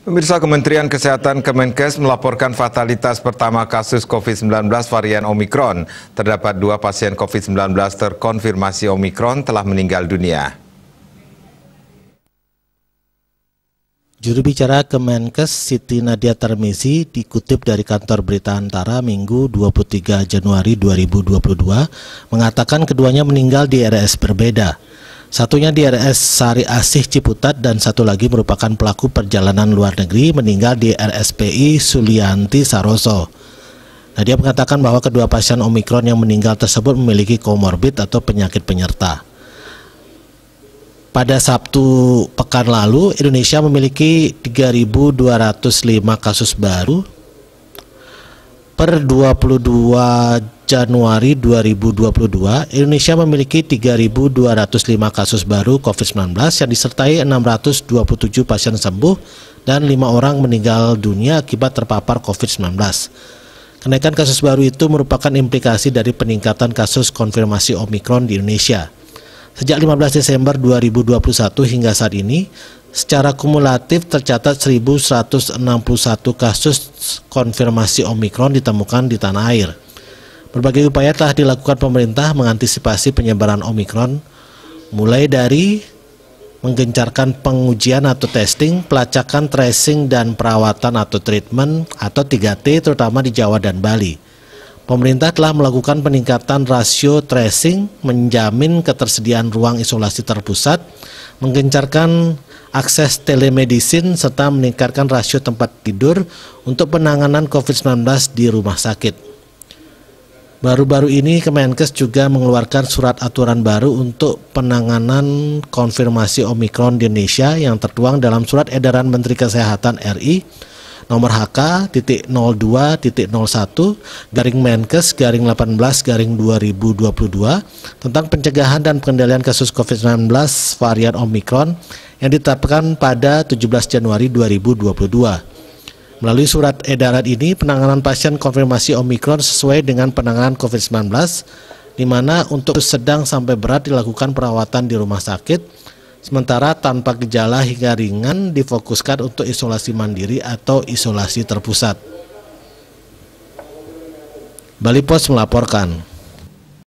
Pemirsa Kementerian Kesehatan Kemenkes melaporkan fatalitas pertama kasus COVID-19 varian Omikron. Terdapat dua pasien COVID-19 terkonfirmasi Omikron telah meninggal dunia. Juru bicara Kemenkes Siti Nadia Tarmizi dikutip dari kantor berita Antara Minggu 23 Januari 2022 mengatakan keduanya meninggal di RS berbeda. Satunya di RS Sari Asih Ciputat dan satu lagi merupakan pelaku perjalanan luar negeri meninggal di RSPI Sulianti Saroso. Nadia mengatakan bahwa kedua pasien Omikron yang meninggal tersebut memiliki komorbid atau penyakit penyerta. Pada Sabtu pekan lalu, Indonesia memiliki 3.205 kasus baru per 22 Januari 2022, Indonesia memiliki 3.205 kasus baru COVID-19 yang disertai 627 pasien sembuh dan 5 orang meninggal dunia akibat terpapar COVID-19. Kenaikan kasus baru itu merupakan implikasi dari peningkatan kasus konfirmasi Omikron di Indonesia. Sejak 15 Desember 2021 hingga saat ini, secara kumulatif tercatat 1.161 kasus konfirmasi Omikron ditemukan di tanah air. Berbagai upaya telah dilakukan pemerintah mengantisipasi penyebaran Omikron, mulai dari menggencarkan pengujian atau testing, pelacakan, tracing, dan perawatan atau treatment atau 3T terutama di Jawa dan Bali. Pemerintah telah melakukan peningkatan rasio tracing, menjamin ketersediaan ruang isolasi terpusat, menggencarkan akses telemedicine, serta meningkatkan rasio tempat tidur untuk penanganan COVID-19 di rumah sakit. Baru-baru ini Kemenkes juga mengeluarkan surat aturan baru untuk penanganan konfirmasi Omikron di Indonesia yang tertuang dalam surat edaran Menteri Kesehatan RI nomor HK titik 02 titik 01 garing Menkes garing 18 garing 2022 tentang pencegahan dan pengendalian kasus COVID-19 varian Omikron yang ditetapkan pada 17 Januari 2022. Melalui surat edaran ini, penanganan pasien konfirmasi Omikron sesuai dengan penanganan COVID-19, di mana untuk sedang sampai berat dilakukan perawatan di rumah sakit, sementara tanpa gejala hingga ringan difokuskan untuk isolasi mandiri atau isolasi terpusat. Bali Pos melaporkan.